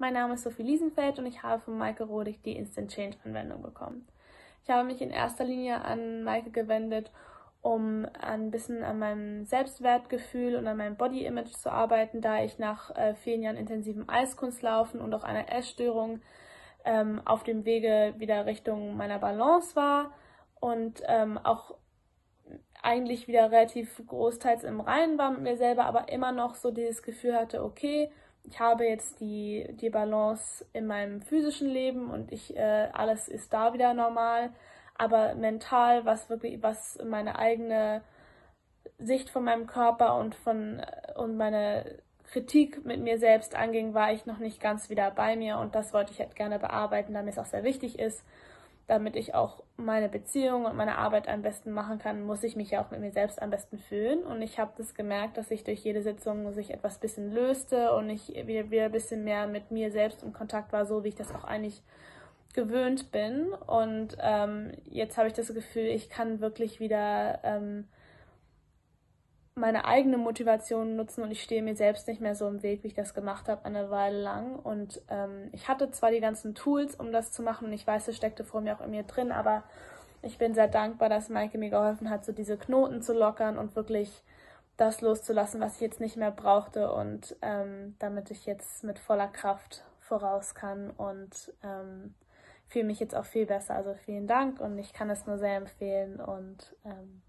Mein Name ist Sophie Liesenfeld und ich habe von Maike Rodig die Instant Change Anwendung bekommen. Ich habe mich in erster Linie an Maike gewendet, um ein bisschen an meinem Selbstwertgefühl und an meinem Body Image zu arbeiten, da ich nach äh, vielen Jahren intensivem Eiskunstlaufen und auch einer Essstörung ähm, auf dem Wege wieder Richtung meiner Balance war und ähm, auch eigentlich wieder relativ großteils im Reinen war mit mir selber, aber immer noch so dieses Gefühl hatte, okay, ich habe jetzt die, die Balance in meinem physischen Leben und ich, äh, alles ist da wieder normal, aber mental, was wirklich, was meine eigene Sicht von meinem Körper und von, und meine Kritik mit mir selbst anging, war ich noch nicht ganz wieder bei mir und das wollte ich halt gerne bearbeiten, da mir es auch sehr wichtig ist damit ich auch meine Beziehung und meine Arbeit am besten machen kann, muss ich mich ja auch mit mir selbst am besten fühlen. Und ich habe das gemerkt, dass sich durch jede Sitzung sich etwas bisschen löste und ich wieder, wieder ein bisschen mehr mit mir selbst im Kontakt war, so wie ich das auch eigentlich gewöhnt bin. Und ähm, jetzt habe ich das Gefühl, ich kann wirklich wieder ähm, meine eigene Motivation nutzen und ich stehe mir selbst nicht mehr so im Weg, wie ich das gemacht habe, eine Weile lang. Und ähm, ich hatte zwar die ganzen Tools, um das zu machen, und ich weiß, es steckte vor mir auch in mir drin, aber ich bin sehr dankbar, dass Maike mir geholfen hat, so diese Knoten zu lockern und wirklich das loszulassen, was ich jetzt nicht mehr brauchte und ähm, damit ich jetzt mit voller Kraft voraus kann und ähm, fühle mich jetzt auch viel besser. Also vielen Dank und ich kann es nur sehr empfehlen und ähm,